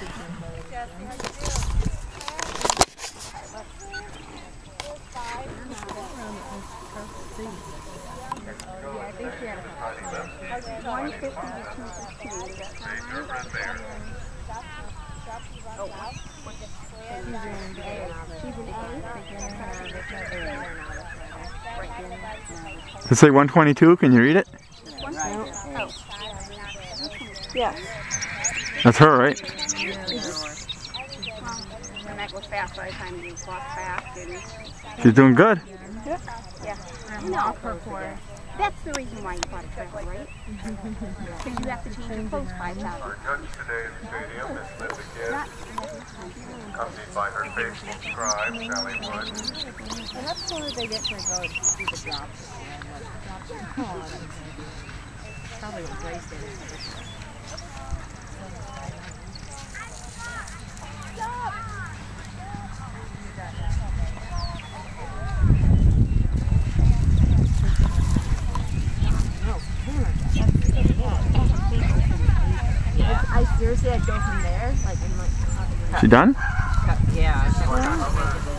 Does it say 122? Can you read it? Yeah. That's her, right? And that goes fast by the time you walk fast and She's doing good. no, her that's the reason why you bought a trailer, right? Because you have to change your clothes five times. Our judge today at the stadium is Linda Gibbs, accompanied by her faithful scribe, Sally Wood. And that's as soon as they get to go do the drop. Probably what Grace did. I seriously, I'd go from there, like in like. She done? Yeah.